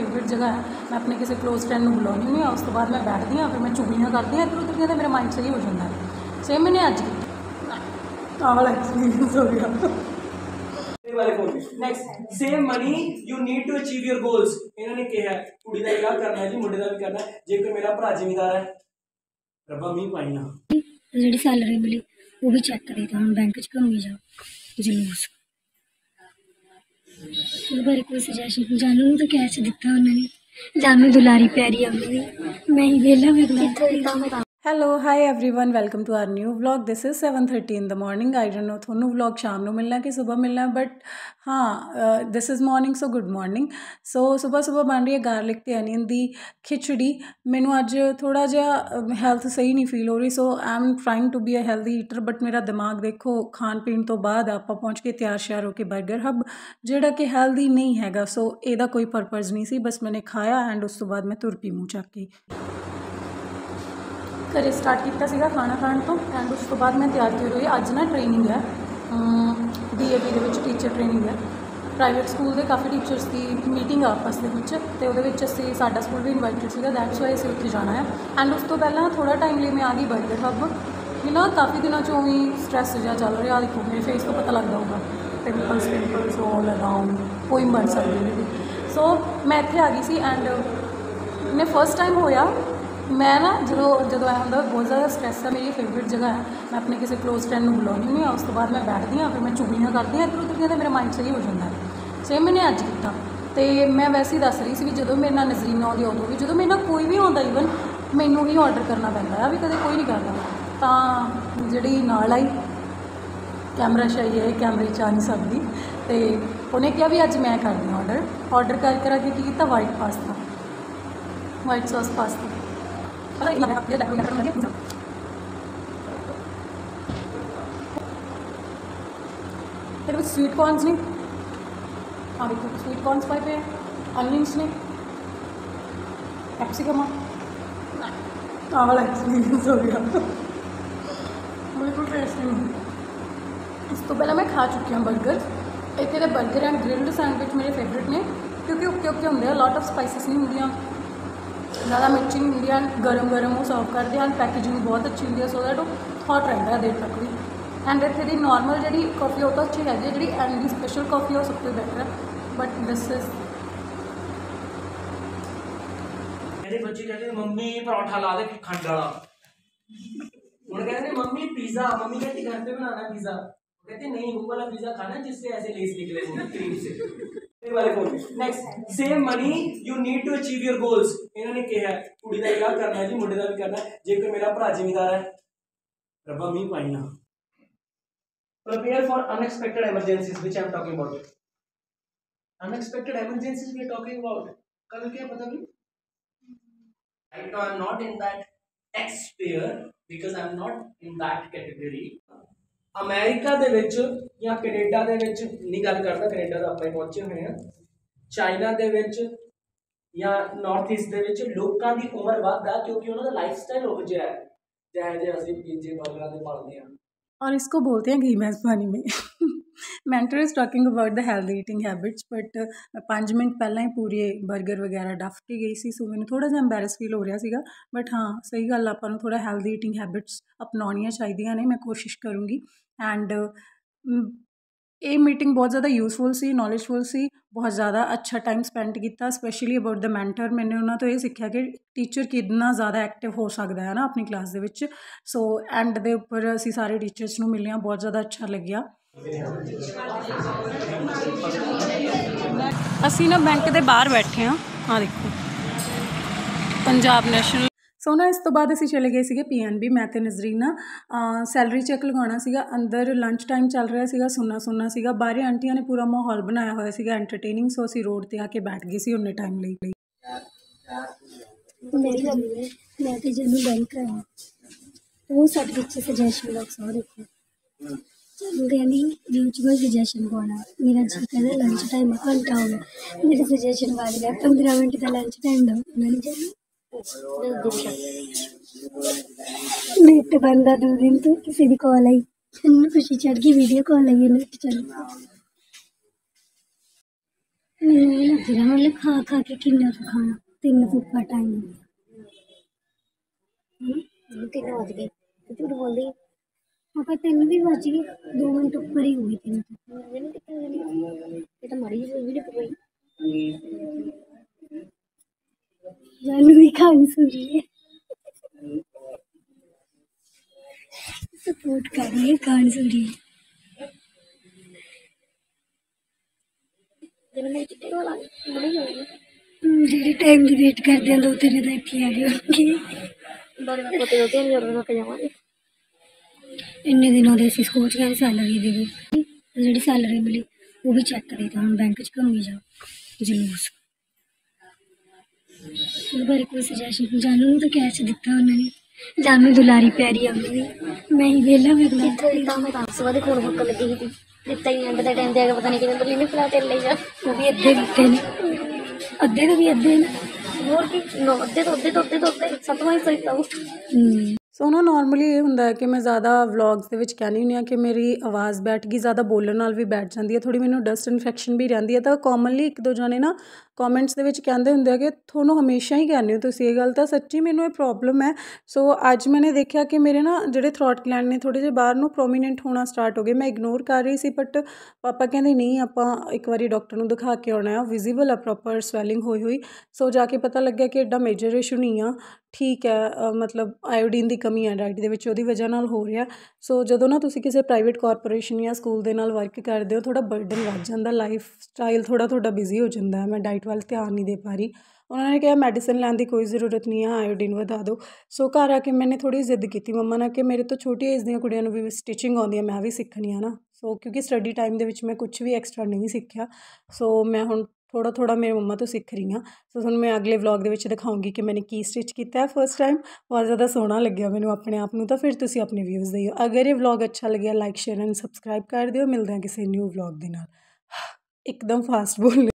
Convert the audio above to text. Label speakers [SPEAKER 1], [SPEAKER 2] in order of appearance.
[SPEAKER 1] Favourite ਜਗ੍ਹਾ ਹੈ। ਮੈਂ ਆਪਣੇ ਕਿਸੇ ਕਲੋਜ਼ ਫਰੈਂਡ ਨੂੰ ਬੁਲਾਉਂਦੀ ਹੁੰਦੀ ਹਾਂ ਉਸ ਤੋਂ ਬਾਅਦ ਮੈਂ ਬੈਠਦੀ ਹਾਂ ਫਿਰ ਮੈਂ ਚੁਗਲੀਆਂ ਕਰਦੀ ਹਾਂ ਇੱਧਰ ਉੱਧਰ ਦੀਆਂ ਤਾਂ ਮੇਰਾ ਮਾਈਂਡ ਸਹੀ ਹੋ ਜਾਂਦਾ ਹੈ। ਸੇਮ ਮੈਨੇ ਅੱਜ। ਆਹ ਵਾਲਾ ਐਕਸਪੀਰੀਅੰਸ ਹੋ ਗਿਆ।
[SPEAKER 2] ਵਾਲੇ ਕੋਲ next save money you need to achieve your goals ਇਹਨਾਂ ਨੇ ਕਿਹਾ ਕੁੜੀ ਦਾ ਵਿਆਹ ਕਰਨਾ ਜੀ ਮੁੰਡੇ ਦਾ ਵੀ ਕਰਨਾ ਜੇਕਰ ਮੇਰਾ ਭਰਾ ਜ਼ਿਮੀਦਾਰ ਹੈ ਰੱਬਾ ਮੀਂਹ ਪਾਈਆਂ
[SPEAKER 3] ਜਿਹੜੀ ਸੈਲਰੀ ਮਿਲੀ ਉਹ ਵੀ ਚੈੱਕ ਕਰੇ ਤਾਂ ਹੁਣ ਬੈਂਕ 'ਚ ਘੁੰਮੀ ਜਾਓ। ਜਲੂਸ ਇਹ ਬਾਰੇ ਕੋਈ ਸੁਜੈਸ਼ਨ ਜਾਨੂ ਨੂੰ ਤਾਂ ਕੈਸ਼ ਦਿੱਤਾ ਉਹਨਾਂ ਨੇ। ਜਾਨੂ ਦੁਲਾਰੀ ਪੈਰੀ ਆਉਂਦੀ ਮੈਂ ਹੀ ਵੇਲਾ ਵੇਖਦਾ
[SPEAKER 1] hello hi everyone welcome to our new vlog this is 7:30 in the morning I don't know ਤੁਹਾਨੂੰ ਵਲੌਗ ਸ਼ਾਮ ਨੂੰ ਮਿਲਣਾ ਕਿ ਸਵੇਰ ਮਿਲਣਾ ਬਟ ਹਾਂ this is morning so good morning so ਸਵੇਰ ਸਵੇਰ ਬਣ ਰਹੀ ਹੈ ਗਾਰਲਿਕ ਤੇ ਅਨੀਅਨ ਦੀ ਖਿਚੜੀ ਮੈਨੂੰ ਅੱਜ ਥੋੜਾ ਜਿਹਾ ਹੈਲਥ ਸਹੀ ਨਹੀਂ ਫੀਲ ਹੋ ਰਹੀ so I am trying to be a healthy eater but ਮੇਰਾ ਦਿਮਾਗ ਦੇਖੋ ਖਾਣ ਪੀਣ ਤੋਂ ਬਾਅਦ ਆਪਾਂ ਪਹੁੰਚ ਕੇ ਤਿਆਰ ਸ਼ਿਆਰ ਹੋ ਕੇ 버ਗਰ ਹੱਬ ਜਿਹੜਾ ਕਿ ਹੈਲਦੀ ਨਹੀਂ ਹੈਗਾ ਸੋ ਇਹਦਾ ਕੋਈ ਪਰਪਸ ਨਹੀਂ ਸੀ ਬਸ ਮੈਨੇ ਖਾਇਆ ਐਂਡ ਉਸ ਤੋਂ ਬਾਅਦ ਮੈਂ ਤੁਰ ਪਈ ਮੂੰਹ ਚੱਕ ਕੇ ਘਰੇ ਸਟਾਰਟ ਕੀਤਾ ਸੀਗਾ ਖਾਣਾ ਖਾਣ ਤੋਂ ਐਂਡ ਉਸ ਤੋਂ ਬਾਅਦ ਮੈਂ ਤਿਆਰ ਹੋਈ ਹੋਈ ਅੱਜ ਨਾ ਟ੍ਰੇਨਿੰਗ ਹੈ। ਡੀਏਪੀ ਦੇ ਵਿੱਚ ਟੀਚਰ ਟ੍ਰੇਨਿੰਗ ਹੈ। ਪ੍ਰਾਈਵੇਟ ਸਕੂਲ ਦੇ ਕਾਫੀ ਟੀਚਰਸ ਦੀ ਮੀਟਿੰਗ ਆ ਆਪਸ ਦੇ ਵਿੱਚ ਤੇ ਉਹਦੇ ਵਿੱਚ ਅਸੀਂ ਸਾਡਾ ਸਕੂਲ ਵੀ ਇਨਵਾਈਟਡ ਸੀਗਾ ਦੈਟਸ ਵਾਈ ਅਸੀਂ ਉੱਥੇ ਜਾਣਾ ਹੈ। ਐਂਡ ਉਸ ਤੋਂ ਪਹਿਲਾਂ ਥੋੜਾ ਟਾਈਮ ਲਈ ਮੈਂ ਆ ਗਈ ਬਰਗਰ ਹੱਬ ਕਿ ਨਾ ਕਾਫੀ ਦਿਨਾਂ ਚੋਂ ਹੀ ਸਟ੍ਰੈਸ ਜਿਹਾ ਚੱਲ ਰਿਹਾ ਆ ਦੇਖੋ, ਮੇਰੇ ਫੇਸ ਤੋਂ ਪਤਾ ਲੱਗਦਾ ਹੋਊਗਾ। ਪਿੰਪਲਸ ਪਿੰਪਲਸ ਆਲ ਅਰਾਊਂਡ ਕੋਈ ਬਣ ਸਕਦੀ ਹੈ ਸੋ ਮੈਂ ਇੱਥੇ ਆ ਗਈ ਸੀ ਐਂਡ ਮੈਂ ਫਸਟ ਟਾਈਮ ਹੋਇਆ ਮੈਂ ਨਾ ਜਦੋਂ ਜਦੋਂ ਆਇਆ ਹੁੰਦਾ ਬਹੁਤ ਜ਼ਿਆਦਾ ਸਟ੍ਰੈਸ ਆ, ਮੇਰੀ ਫੇਵਰੇਟ ਜਗ੍ਹਾ ਹੈ। ਮੈਂ ਆਪਣੇ ਕਿਸੇ ਕਲੋਜ਼ ਫਰੈਂਡ ਨੂੰ ਬੁਲਾਉਂਦੀ ਹਾਂ, ਉਸ ਤੋਂ ਬਾਅਦ ਮੈਂ ਬੈਠਦੀ ਹਾਂ, ਫਿਰ ਮੈਂ ਚੁਗਲੀਆਂ ਕਰਦੀ ਹਾਂ, ਇੱਧਰ ਉੱਧਰ ਦੀਆਂ ਤਾਂ ਮੇਰਾ ਮਾਈਂਡ ਸਹੀ ਹੋ ਜਾਂਦਾ ਸੇਮ ਮੈਨੇ ਅੱਜ ਕੀਤਾ। ਤੇ ਮੈਂ ਵੈਸੇ ਹੀ ਦੱਸ ਰਹੀ ਸੀ ਵੀ ਜਦੋਂ ਮੇਰੇ ਨਾਲ ਨਜ਼ਰੀਨਾ ਆਉਂਦੀ ਉਦੋਂ ਵੀ ਜਦੋਂ ਮੇਰੇ ਨਾਲ ਕੋਈ ਵੀ ਆਉਂਦਾ ਈਵਨ ਮੈਨੂੰ ਹੀ ਆਰਡਰ ਕਰਨਾ ਪੈਂਦਾ ਆ ਵੀ ਕਦੇ ਕੋਈ ਨਹੀਂ ਕਰਦਾ। ਤਾਂ ਜਿਹੜੀ ਨਾਲ ਆਈ ਕੈਮਰਾ ਸ਼ਾਹੀ ਹੈ ਕੈਮਰੇ ਚ ਆ ਨਹੀਂ ਸਕਦੀ। ਤੇ ਉਹਨੇ ਕਿਹਾ ਵੀ ਅੱਜ ਮੈਂ ਕਰਦੀ ਆਰਡਰ ਆਰਡਰ ਕਰ ਕਰਾ ਕੇ ਕੀ ਕੀਤਾ? White pasta white sauce pasta ਇਹਦੇ ਵਿੱਚ ਸਵੀਟ ਕੌਰਨਸ ਨੇ ਆ ਦੇਖੋ ਸਵੀਟ ਕੌਰਨਸ ਪਾਏ ਪਏ ਅਨੀਅਨਸ ਨੇ ਕੈਪਸਿਕਮ ਆ ਵਾਲਾ ਐਕਸਪੀਰੀਅੰਸ ਹੋ ਗਿਆ ਬਿਲਕੁਲ ਟੇਸਟੀ ਨਹੀਂ ਇਸ ਤੋਂ ਪਹਿਲਾਂ ਮੈਂ ਖਾ ਚੁੱਕੀ ਹਾਂ 버ਗਰ ਇੱਥੇ ਦੇ 버ਗਰ ਐਂਡ ਗ੍ਰਿਲਡ ਸੈਂਡਵਿਚ ਮੇਰੇ ਫੇਵਰਿਟ ਨੇ ਕਿਉਂਕਿ ਓਕੇ ਓਕੇ ਹੁੰਦੇ ਆ ज़्यादा मिर्ची नहीं मिली एंड गर्म गर्म वो सर्व करदे एंड पैकेजिंग बहुत अच्छी होंगी सो दैट वो हॉट रहता है देर तक भी। एंड इतने की नॉर्मल जी कॉफ़ी वो तो अच्छी है जी एंड की स्पेशल कॉफ़ी वो सब तो बेटर है। बट दिस
[SPEAKER 2] इज़ मेरे बच्चे कहते मम्मी, पराठा ला दे खंड वाला। कहते मम्मी पिज़्ज़ा मम्मी कहती, घर पे बनाना पिज़्ज़ा कहते नहीं वो वाला पिज्जा खाना जिससे ऐसे लेस निकले क्रीम से वाले phone next save money you need to achieve your goals इन्होंने कहा कुड़ी का क्या करना है जी मुंडे का भी करना है जे कोई मेरा भरा जिमीदार है रब्बा मी पाई ना prepare for unexpected emergencies which i am talking about unexpected emergencies we are talking about कल क्या पता नहीं right now i am not in that taxpayer because i am not in that category America ਦੇ ਵਿੱਚ ਜਾਂ Canada ਦੇ ਵਿੱਚ, ਨਹੀਂ ਗੱਲ ਕਰਦਾ, ਕੈਨੇਡਾ ਦਾ ਆਪਾਂ ਹੀ ਪਹੁੰਚੇ ਹੋਏ ਆ ਚਾਈਨਾ ਦੇ ਵਿੱਚ ਜਾਂ ਨਾਰਥ ਈਸਟ ਦੇ ਵਿੱਚ ਲੋਕਾਂ ਦੀ ਉਮਰ ਵੱਧਦਾ ਕਿਉਂਕਿ ਉਹਨਾਂ ਦਾ ਲਾਈਫ ਸਟਾਈਲ ਹੋ ਜਿਹਾ ਹੈ। ਜਿਹੋ ਜਿਹਾ ਅਸੀਂ ਪੀਜੇ ਬਰਗਰਾਂ ਦੇ ਪਲਦੇ ਆ
[SPEAKER 1] और इसको बोलते हैं घी भैंस पानी में mentor is talking about the healthy eating habits but पंज मिनट ਪਹਿਲਾਂ ਹੀ ਪੂਰੇ 버ਗਰ ਵਗੈਰਾ ਡੱਫ ਕੇ ਗਈ ਸੀ ਸੋ ਮੈਨੂੰ ਥੋੜਾ ਜਿਹਾ ਐਮਬੈਰਸ ਫੀਲ ਹੋ ਰਿਹਾ ਸੀਗਾ ਬਟ ਹਾਂ ਸਹੀ ਗੱਲ ਆਪਾਂ ਨੂੰ ਥੋੜਾ ਹੈਲਦੀ ਈਟਿੰਗ ਹੈਬਿਟਸ ਅਪਣਾਉਣੀਆਂ ਚਾਹੀਦੀਆਂ ਨੇ ਮੈਂ ਕੋਸ਼ਿਸ਼ ਕਰੂੰਗੀ ਐਂਡ ਇਹ ਮੀਟਿੰਗ ਬਹੁਤ ਜ਼ਿਆਦਾ ਯੂਜ਼ਫੁਲ ਸੀ ਨੌਲੇਜਫੁਲ ਸੀ, ਬਹੁਤ ਜ਼ਿਆਦਾ ਅੱਛਾ ਟਾਈਮ ਸਪੈਂਡ ਕੀਤਾ ਸਪੈਸ਼ਲੀ ਅਬਾਊਟ ਦ ਮੈਂਟਰ ਮੈਨੇ ਉਹਨਾਂ ਤੋਂ ਇਹ ਸਿੱਖਿਆ ਕਿ ਟੀਚਰ ਕਿੰਨਾ ਜ਼ਿਆਦਾ ਐਕਟਿਵ ਹੋ ਸਕਦਾ ਹੈ ਨਾ ਆਪਣੀ ਕਲਾਸ ਦੇ ਵਿੱਚ। ਸੋ ਐਂਡ ਦੇ ਉੱਪਰ ਅਸੀਂ ਸਾਰੇ ਟੀਚਰਸ ਨੂੰ ਮਿਲੇ ਹਾਂ, ਬਹੁਤ ਜ਼ਿਆਦਾ ਅੱਛਾ ਲੱਗਿਆ। ਅਸੀਂ ਨਾ ਬੈਂਕ ਦੇ ਬਾਹਰ ਬੈਠੇ ਹਾਂ। ਆ ਦੇਖੋ। ਪੰਜਾਬ ਨੈਸ਼ਨਲ ਸੋ ਨਾ ਇਸ ਤੋਂ ਬਾਅਦ ਅਸੀਂ ਚਲੇ ਗਏ ਸੀਗੇ ਪੀਐਨਬੀ ਮੈਂ ਤੇ ਨਜ਼ਰੀਨਾ। ਸੈਲਰੀ ਚੈੱਕ ਲਗਾਉਣਾ ਸੀਗਾ। ਅੰਦਰ ਲੰਚ ਟਾਈਮ ਚੱਲ ਰਿਹਾ ਸੀਗਾ ਸੁੰਨਾ ਸੁੰਨਾ ਸੀਗਾ। ਬਾਹਰੇ ਆਂਟੀਆਂ ਨੇ ਪੂਰਾ ਮਾਹੌਲ ਬਣਾਇਆ ਹੋਇਆ ਸੀਗਾ ਐਂਟਰਟੇਨਿੰਗ ਸੋ ਅਸੀਂ ਰੋਡ ਤੇ ਆ ਕੇ ਬੈਠ ਗਏ ਸੀ ਉਹਨੇ ਟਾਈਮ ਲਈ।
[SPEAKER 3] ਮੇਰੀ ਗੱਲ ਹੈ। ਮੈਂ ਤੇ ਜਨੂੰ ਬੈਂਕ ਆਇਆ ਉਹ ਸਾਡੇ ਪਿੱਛੇ ਸਜੈਸ਼ਨ ਬਾਕਸ ਆ ਦੇਖੋ। ਚਲੋ ਕਹਿੰਦੀ ਵਿੱਚ ਕੋਈ ਪਾਉਣਾ। ਮੇਰਾ ਜੀ ਕਹਿੰਦਾ ਲੰਚ ਟਾਈਮ ਘੰਟਾ ਹੋ ਗਿਆ। ਮੇਰੇ ਸਜੈਸ਼ਨ ਵੱਜ ਗਿਆ 15 ਮਿੰਟ ਦਾ ਲੰਚ ਟਾਈਮ ਦਾ ਉਹਨਾਂ ਨੇ ਜਾਣਾ ਨੈਟ ਬੰਦਾ ਦੋ ਦਿਨ ਤੋਂ ਕਿਸੇ ਦੀ ਕਾਲ ਆਈ ਮੈਨੂੰ ਖੁਸ਼ੀ ਚੜ ਗਈ ਵੀਡੀਓ ਕਾਲ ਆਈ ਨੈਟ ਚੱਲ ਮੈਨੂੰ ਇਹ ਲੱਗ ਰਿਹਾ ਮਤਲਬ ਖਾ ਖਾ ਕੇ ਕਿੰਨਾ ਕੁ ਖਾਣਾ ਤਿੰਨ ਫੁੱਕਾ ਟਾਈਮ ਹਨਾ ਤਿੰਨ ਵੱਜ ਗਏ ਤੇ ਝੂਠ ਬੋਲਦੀ ਆਪਾਂ ਤਿੰਨ ਵੀ ਵੱਜ ਗਏ ਦੋ ਮਿੰਟ ਉੱਪਰ ਹੀ ਹੋ ਗਏ ਤਿੰਨ ਤੋਂ ਮੈਨੂੰ ਕਿੱਥੇ ਇਹ ਤਾਂ ਮਾੜੀ ਜਿਹੀ ਵੀਡੀਓ ਪਈ ਜਾਨੂ ਵੀ ਸੁਣੀ ਚਿੱਟੇ ਵਾਲਾ ਬੜੀ ਹੋਈ ਜਿਹੜੇ ਟਾਈਮ ਦੀ ਵੇਟ ਕਰਦੇ ਆਂ ਦੋ ਤਿੰਨ ਦਾ ਇੱਥੇ ਆ ਗਏ ਬਾਰੇ ਮੈਂ ਪੋਤੇ ਨਹੀਂ ਜਦੋਂ ਤੱਕ ਜਾਵਾਂਗੇ? ਇੰਨੇ ਦਿਨਾਂ ਦੇ ਅਸੀਂ ਸਕੂਲ ਚ ਗਏ ਸੈਲਰੀ ਦੇ ਵੀ ਜਿਹੜੀ ਸੈਲਰੀ ਮਿਲੀ ਉਹ ਵੀ ਚੈੱਕ ਕਰੀ ਤਾਂ ਹੁਣ ਬੈਂਕ ਚ ਘੁੰਮੀ ਜਾ ਜਲੂਸ। ਉਹ ਬਾਰੇ ਕੋਈ ਸੁਜੈਸ਼ਨ ਜਾਨੂ ਨੂੰ ਤਾਂ ਕੈਸ਼ ਦਿੱਤਾ ਉਹਨਾਂ ਨੇ। ਜਾਨੂ ਦੁਲਾਰੀ ਪਿਆਰੀ ਆ ਉਹਨੂੰ ਵੀ। ਮੈਂ ਹੀ ਵੇਲਾ ਮੈਂ ਕਿੱਥੇ ਦਿੱਤਾ ਮੈਂ ਤਾਂ ਸਵਾ ਦੇ ਕੋਲ ਮੁੱਕ ਲੱਗੀ ਸੀ। ਦਿੱਤਾ ਹੀ ਐਂਡ ਦਾ ਟਾਈਮ ਤੇ ਆ ਕੇ ਪਤਾ ਨਹੀਂ ਕਿਵੇਂ ਬਲੀ ਨੇ ਫਲਾ ਤੇ ਲਈ ਜਾ ਉਹ ਵੀ ਅੱਧੇ ਦਿੱਤੇ ਨੇ। ਅੱਧੇ ਤੋਂ ਵੀ ਅੱਧੇ ਨੇ। ਹੋਰ ਕੀ? ਨੋ ਅੱਧੇ ਤੋਂ ਅੱਧੇ ਤੋਂ ਅੱਧੇ ਤੋਂ ਅੱਧੇ। ਸੱਤਵਾਂ ਹੀ ਸਹੀ ਤਾਂ ਹੂੰ।
[SPEAKER 1] ਸੋ ਨਾ ਨਾਰਮਲੀ ਇਹ ਹੁੰਦਾ ਹੈ ਕਿ ਮੈਂ ਜ਼ਿਆਦਾ ਵਲੌਗਸ ਦੇ ਵਿੱਚ ਕਹਿੰਦੀ ਹੁੰਦੀ ਹਾਂ ਕਿ ਮੇਰੀ ਆਵਾਜ਼ ਬੈਠ ਗਈ ਜ਼ਿਆਦਾ ਬੋਲਣ ਨਾਲ ਵੀ ਬੈਠ ਜਾਂਦੀ ਹੈ। ਥੋੜੀ ਮੈਨੂੰ ਡਸਟ ਇਨਫੈਕਸ਼ਨ ਵੀ ਰਹਿੰਦੀ ਹੈ। ਤਾਂ ਕਾਮਨਲੀ ਇੱਕ ਦੋ ਜਣੇ ਨਾ ਕਮੈਂਟਸ ਦੇ ਵਿੱਚ ਕਹਿੰਦੇ ਹੁੰਦੇ ਆ ਕਿ ਤੁਹਾਨੂੰ ਹਮੇਸ਼ਾ ਹੀ ਕਹਿੰਦੇ ਹੋ ਤੁਸੀਂ ਇਹ ਗੱਲ। ਤਾਂ ਸੱਚੀ ਮੈਨੂੰ ਇਹ ਪ੍ਰੋਬਲਮ ਹੈ। ਸੋ ਅੱਜ ਮੈंने ਦੇਖਿਆ ਕਿ ਮੇਰੇ ਨਾ ਜਿਹੜੇ ਥਰੋਟ ਗਲੈਂਡ ਨੇ ਥੋੜੇ ਜਿਹੇ ਬਾਹਰ ਨੂੰ ਪ੍ਰੋਮੀਨੈਂਟ ਹੋਣਾ ਸਟਾਰਟ ਹੋ ਗਏ। ਮੈਂ ਇਗਨੋਰ ਕਰ ਰਹੀ ਸੀ ਬਟ ਪਾਪਾ ਕਹਿੰਦੇ, ਨਹੀਂ, ਆਪਾਂ ਇੱਕ ਵਾਰੀ ਡਾਕਟਰ ਨੂੰ ਦਿਖਾ ਕੇ ਆਉਣਾ ਹੈ। ਵਿਜ਼ੀਬਲ ਆ ਪ੍ਰੋਪਰ ਸਵੈਲਿੰਗ ਹੋਈ ਹੋਈ। ਸੋ ਜਾ ਕੇ ਪਤਾ ਲੱਗਿਆ ਕਿ ਐਡਾ ਮੇਜਰ ਇਸ਼ੂ ਨਹੀਂ ਆ। ਠੀਕ ਹੈ ਮਤਲਬ ਆਇਓਡੀਨ ਦੀ ਕਮੀ ਹੈ ਡਾਈਟ ਦੇ ਵਿੱਚ, ਉਹਦੀ ਵਜ੍ਹਾ ਨਾਲ ਹੋ ਰਿਹਾ। ਸੋ ਜਦੋਂ ਨਾ ਤੁਸੀਂ ਕਿਸੇ ਪ੍ਰਾਈਵੇਟ ਕਾਰਪੋਰੇਸ਼ਨ ਜਾਂ ਸਕੂਲ ਦੇ ਨਾਲ ਵਰਕ ਕਰਦੇ ਹੋ ਥੋੜਾ ਬਰਡਨ ਵੱਧ ਜਾਂਦਾ। ਲਾਈਫ ਸਟਾਈਲ ਥੋੜਾ ਤੁਹਾਡਾ ਬਿਜ਼ੀ ਹੋ ਜਾਂਦਾ ਹੈ। ਮੈਂ ਡਾਈਟ ਵੱਲ ਧਿਆਨ ਨਹੀਂ ਦੇ ਪਾ ਰਹੀ। ਉਹਨਾਂ ਨੇ ਕਿਹਾ, ਮੈਡੀਸਨ ਲੈਣ ਦੀ ਕੋਈ ਜ਼ਰੂਰਤ ਨਹੀਂ ਹੈ ਆਇਓਡੀਨ ਵਧਾ ਦਿਓ। ਸੋ ਘਰ ਆ ਕੇ ਮੈंने ਥੋੜ੍ਹੀ ਜ਼ਿੱਦ ਕੀਤੀ ਮੰਮਾ ਨਾਲ ਕਿ ਮੇਰੇ ਤੋਂ ਛੋਟੀ ਏਜ ਦੀਆਂ ਕੁੜੀਆਂ ਨੂੰ ਵੀ ਸਟਿਚਿੰਗ ਆਉਂਦੀ ਹੈ ਮੈਂ ਵੀ ਸਿੱਖਣੀ ਆ ਨਾ। ਸੋ ਕਿਉਂਕਿ ਸਟੱਡੀ ਟਾਈਮ ਦੇ ਵਿੱਚ ਮੈਂ ਕੁਝ ਵੀ ਐਕਸਟਰਾ ਨਹੀਂ ਸਿੱਖਿਆ। ਸੋ ਮੈਂ ਹੁਣ ਥੋੜਾ ਥੋੜਾ ਮੇਰੇ ਮੰਮਾ ਤੋਂ ਸਿੱਖ ਰਹੀ ਹਾਂ। ਸੋ ਤੁਹਾਨੂੰ ਮੈਂ ਅਗਲੇ ਵਲੌਗ ਦੇ ਵਿੱਚ ਦਿਖਾਉਂਗੀ ਕਿ ਮੈਨੇ ਕੀ ਸਟਿਚ ਕੀਤਾ ਹੈ। ਫਸਟ ਟਾਈਮ ਬਹੁਤ ਜ਼ਿਆਦਾ ਸੋਹਣਾ ਲੱਗਿਆ ਮੈਨੂੰ ਆਪਣੇ ਆਪ ਨੂੰ, ਤਾਂ ਫਿਰ ਤੁਸੀਂ ਆਪਣੇ ਵਿਊਜ਼ ਦਿਓ ਅਗਰ ਇਹ ਵਲੌਗ ਅੱਛਾ ਲੱਗਿਆ ਲਾਈਕ ਸ਼ੇਅਰ ਐਂਡ ਸਬਸਕ੍ਰਾਈਬ ਕਰ ਦਿਓ। ਮਿਲਦੇ ਹਾਂ ਕਿਸੇ ਨਿਊ ਵਲੌਗ ਦੇ ਨਾਲ। ਇੱਕਦਮ ਫਾਸਟ ਬੋਲ